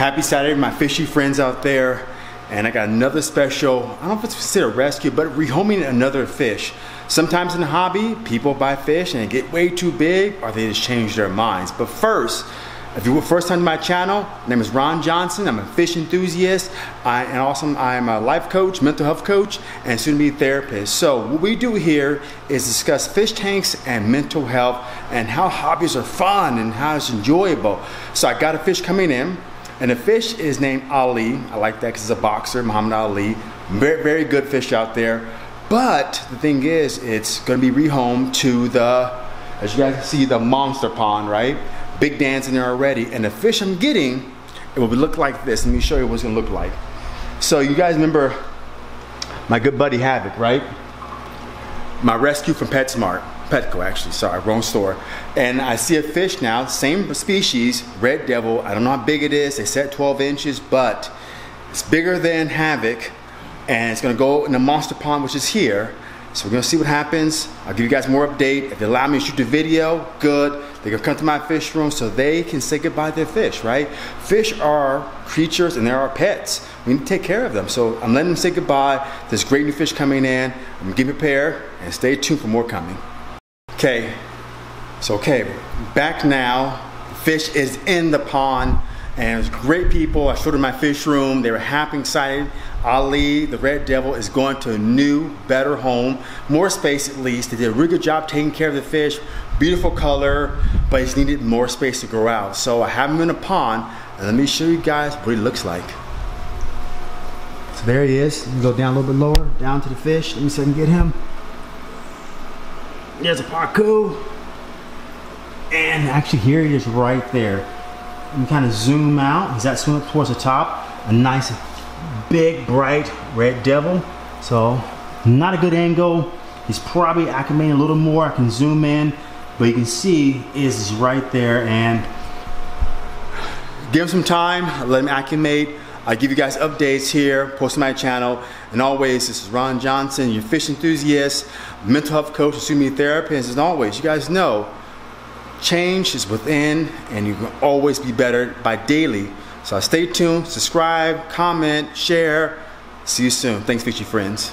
Happy Saturday, my fishy friends out there. And I got another special, I don't know if it's considered rescue, but rehoming another fish. Sometimes in the hobby, people buy fish and they get way too big or they just change their minds. But first, if you're first time to my channel, my name is Ron Johnson. I'm a fish enthusiast, I, and also I'm a life coach, mental health coach, and soon-to-be therapist. So what we do here is discuss fish tanks and mental health and how hobbies are fun and how it's enjoyable. So I got a fish coming in, and the fish is named Ali. I like that because it's a boxer, Muhammad Ali. Very, very good fish out there. But the thing is, it's gonna be rehomed to the, as you guys see, the monster pond, right? big dance in there already. And the fish I'm getting, it will look like this. Let me show you what it's gonna look like. So you guys remember my good buddy Havoc, right? My rescue from PetSmart. Petco actually, sorry, wrong store. And I see a fish now, same species, red devil. I don't know how big it is. They said 12 inches, but it's bigger than Havoc. And it's gonna go in the monster pond, which is here. So we're gonna see what happens. I'll give you guys more update. If they allow me to shoot the video, good. They're gonna come to my fish room so they can say goodbye to their fish, right? Fish are creatures and they're our pets. We need to take care of them. So I'm letting them say goodbye. There's great new fish coming in. I'm gonna get prepared and stay tuned for more coming. Okay, so okay, back now. Fish is in the pond and it was great people. I showed them my fish room. They were happy, excited. Ali, the Red Devil, is going to a new, better home, more space at least. They did a really good job taking care of the fish. Beautiful color, but he's needed more space to grow out. So I have him in a pond, and let me show you guys what he looks like. So there he is. You go down a little bit lower, down to the fish. Let me see if I can get him. There's a pacu. And actually here he is right there and kind of zoom out. He's that swimming towards the top. A nice, big, bright red devil. So, not a good angle. He's probably acclimating a little more. I can zoom in, but you can see is right there. And give him some time. Let him acclimate. I give you guys updates here, post my channel. And always, this is Ron Johnson, your fish enthusiast, mental health coach, and therapist. And always, you guys know Change is within and you can always be better by daily. So stay tuned, subscribe, comment, share. See you soon. Thanks, Fishy friends.